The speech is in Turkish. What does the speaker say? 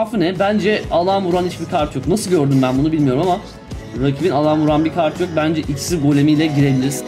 Lafı ne? Bence alan vuran hiçbir kart yok. Nasıl gördüm ben bunu bilmiyorum ama rakibin alan vuran bir kart yok. Bence iksir golemiyle girebiliriz.